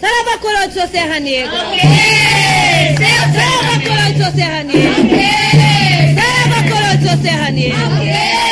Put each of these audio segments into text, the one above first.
Saraba coroa de sua Serra Negra. Amém. Saraba coroa de sua Serra Negra. Amém. Saraba coroa de sua Serra Negra. Amém.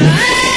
Yeah.